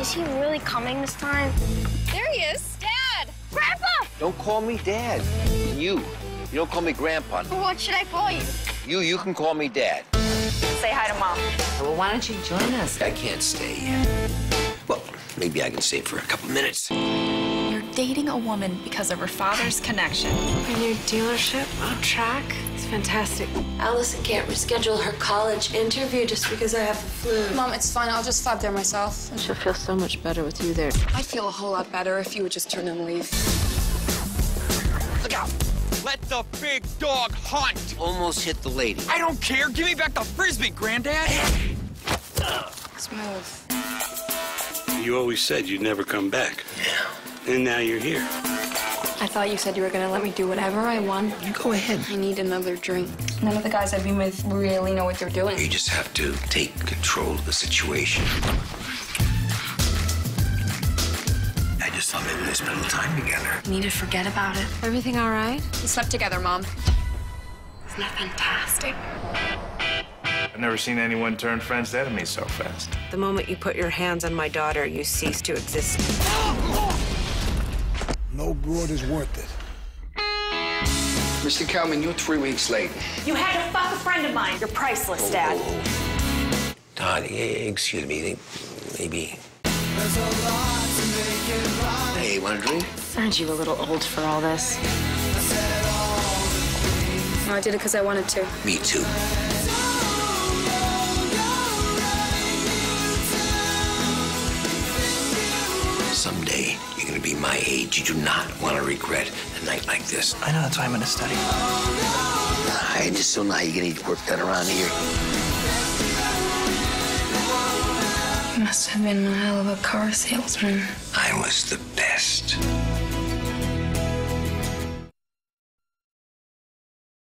Is he really coming this time? There he is. Dad! Grandpa! Don't call me Dad. You. You don't call me Grandpa. What should I call you? You, you can call me Dad. Say hi to Mom. Well, why don't you join us? I can't stay. Well, maybe I can stay for a couple minutes. You're dating a woman because of her father's connection. Your new dealership on track. It's fantastic. Allison can't reschedule her college interview just because I have the flu. Mom, it's fine. I'll just stop there myself. She'll feel so much better with you there. I'd feel a whole lot better if you would just turn and leave. Look out! Let the big dog hunt! Almost hit the lady. I don't care. Give me back the frisbee, Granddad. Smooth. You always said you'd never come back. Yeah. And now you're here. I thought you said you were gonna let me do whatever I want. You go ahead. I need another drink. None of the guys I've been with really know what they're doing. You just have to take control of the situation. I just thought maybe we spend a little time together. You need to forget about it. Everything all right? We slept together, Mom. Isn't that fantastic? I've never seen anyone turn friends to enemies so fast. The moment you put your hands on my daughter, you cease to exist. No broad is worth it. Mr. Kalmen, you're three weeks late. You had to fuck a friend of mine. You're priceless, Dad. Todd, eh, excuse me, maybe. Hey, want a drink? Aren't you a little old for all this? No, I did it because I wanted to. Me too. My age. You do not want to regret a night like this. I know that's why I'm going to study. I just don't know how you're gonna work that around here. You must have been a hell of a car salesman. I was the best.